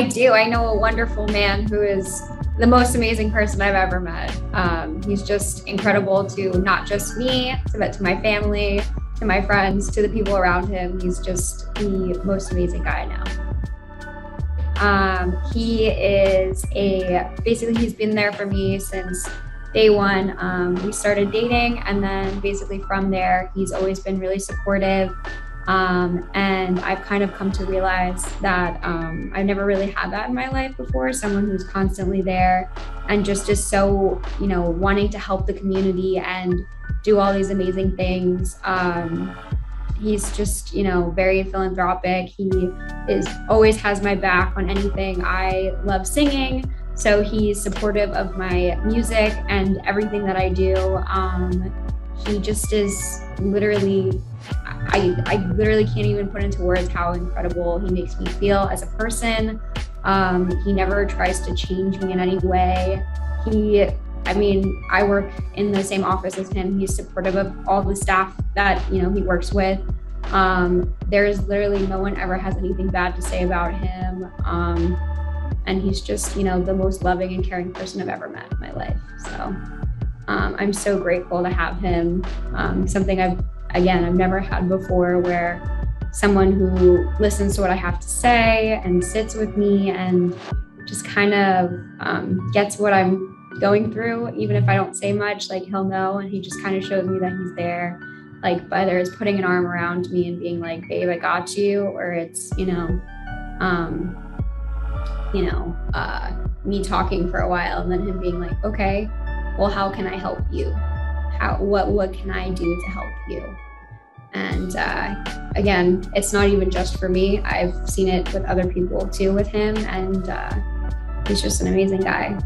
I do. I know a wonderful man who is the most amazing person I've ever met. Um, he's just incredible to not just me, but to my family, to my friends, to the people around him. He's just the most amazing guy I know. Um, he is a basically he's been there for me since day one. Um, we started dating, and then basically from there, he's always been really supportive. Um, and I've kind of come to realize that um, I've never really had that in my life before someone who's constantly there and just is so, you know, wanting to help the community and do all these amazing things. Um, he's just, you know, very philanthropic. He is always has my back on anything. I love singing. So he's supportive of my music and everything that I do. Um, he just is literally I, I literally can't even put into words how incredible he makes me feel as a person. Um, he never tries to change me in any way. He, I mean, I work in the same office as him. He's supportive of all the staff that, you know, he works with. Um, there's literally no one ever has anything bad to say about him. Um, and he's just, you know, the most loving and caring person I've ever met in my life. So um, I'm so grateful to have him. Um, something I've again, I've never had before where someone who listens to what I have to say and sits with me and just kind of um, gets what I'm going through, even if I don't say much, like he'll know and he just kind of shows me that he's there. Like whether it's putting an arm around me and being like, babe, I got you, or it's, you know, um, you know, uh, me talking for a while and then him being like, okay, well, how can I help you? How what what can I do to help you? And uh, again, it's not even just for me. I've seen it with other people too with him, and uh, he's just an amazing guy.